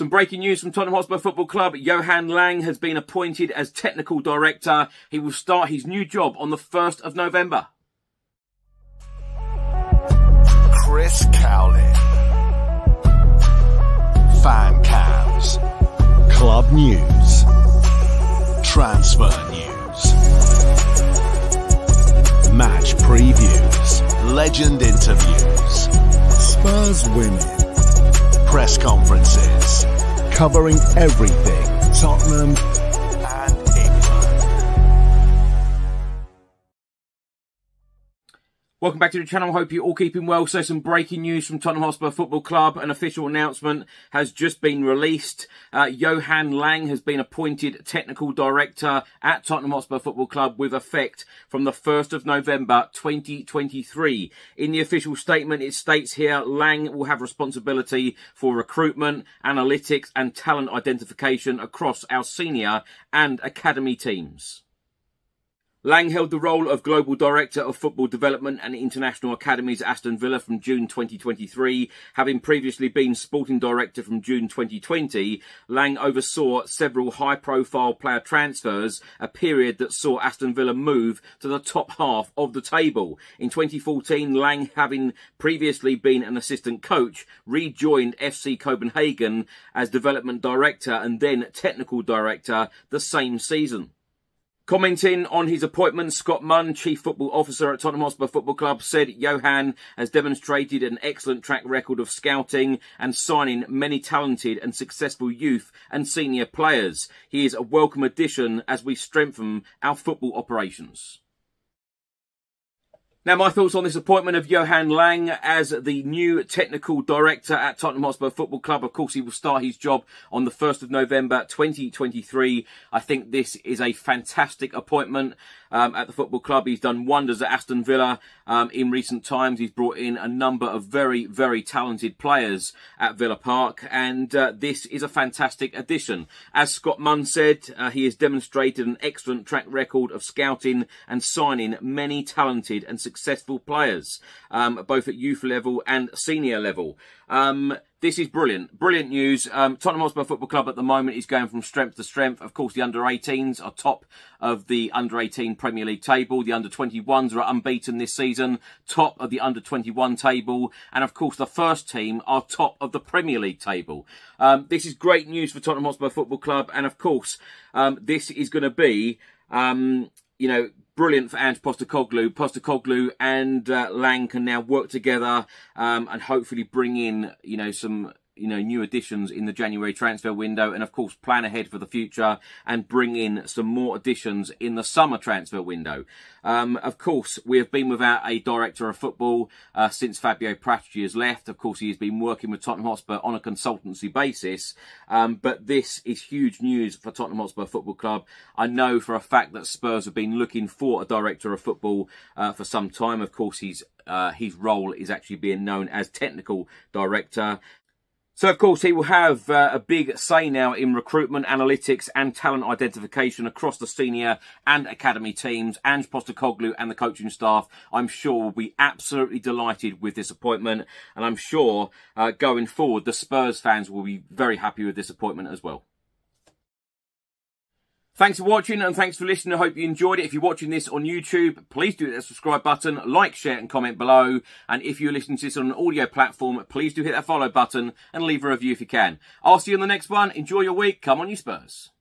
Some breaking news from Tottenham Hotspur Football Club. Johan Lange has been appointed as technical director. He will start his new job on the 1st of November. Chris Cowlin. Fan cams. Club news. Transfer news. Match previews. Legend interviews. Spurs women press conferences covering everything. Tottenham Welcome back to the channel. Hope you're all keeping well. So some breaking news from Tottenham Hotspur Football Club. An official announcement has just been released. Uh, Johan Lange has been appointed technical director at Tottenham Hotspur Football Club with effect from the 1st of November 2023. In the official statement, it states here, Lange will have responsibility for recruitment, analytics and talent identification across our senior and academy teams. Lange held the role of Global Director of Football Development and International Academies at Aston Villa from June 2023. Having previously been Sporting Director from June 2020, Lange oversaw several high-profile player transfers, a period that saw Aston Villa move to the top half of the table. In 2014, Lange, having previously been an assistant coach, rejoined FC Copenhagen as Development Director and then Technical Director the same season. Commenting on his appointment, Scott Munn, Chief Football Officer at Tottenham Hotspur Football Club, said Johan has demonstrated an excellent track record of scouting and signing many talented and successful youth and senior players. He is a welcome addition as we strengthen our football operations. Now, my thoughts on this appointment of Johan Lange as the new technical director at Tottenham Hotspur Football Club. Of course, he will start his job on the 1st of November 2023. I think this is a fantastic appointment um, at the football club. He's done wonders at Aston Villa um, in recent times. He's brought in a number of very, very talented players at Villa Park, and uh, this is a fantastic addition. As Scott Munn said, uh, he has demonstrated an excellent track record of scouting and signing many talented and successful players, um, both at youth level and senior level. Um, this is brilliant. Brilliant news. Um, Tottenham Hotspur Football Club at the moment is going from strength to strength. Of course, the under 18s are top of the under 18 Premier League table. The under 21s are unbeaten this season, top of the under 21 table. And of course, the first team are top of the Premier League table. Um, this is great news for Tottenham Hotspur Football Club. And of course, um, this is going to be, um, you know, brilliant for Ange Postecoglou. Postecoglou and uh, Lange can now work together um, and hopefully bring in, you know, some you know, new additions in the January transfer window and of course plan ahead for the future and bring in some more additions in the summer transfer window. Um, of course, we have been without a director of football uh, since Fabio Paratici has left. Of course, he has been working with Tottenham Hotspur on a consultancy basis, um, but this is huge news for Tottenham Hotspur Football Club. I know for a fact that Spurs have been looking for a director of football uh, for some time. Of course, he's uh, his role is actually being known as technical director. So, of course, he will have uh, a big say now in recruitment, analytics and talent identification across the senior and academy teams. Ange Postecoglou and the coaching staff, I'm sure, will be absolutely delighted with this appointment. And I'm sure uh, going forward, the Spurs fans will be very happy with this appointment as well. Thanks for watching and thanks for listening. I hope you enjoyed it. If you're watching this on YouTube, please do hit that subscribe button, like, share and comment below. And if you're listening to this on an audio platform, please do hit that follow button and leave a review if you can. I'll see you on the next one. Enjoy your week. Come on, you Spurs.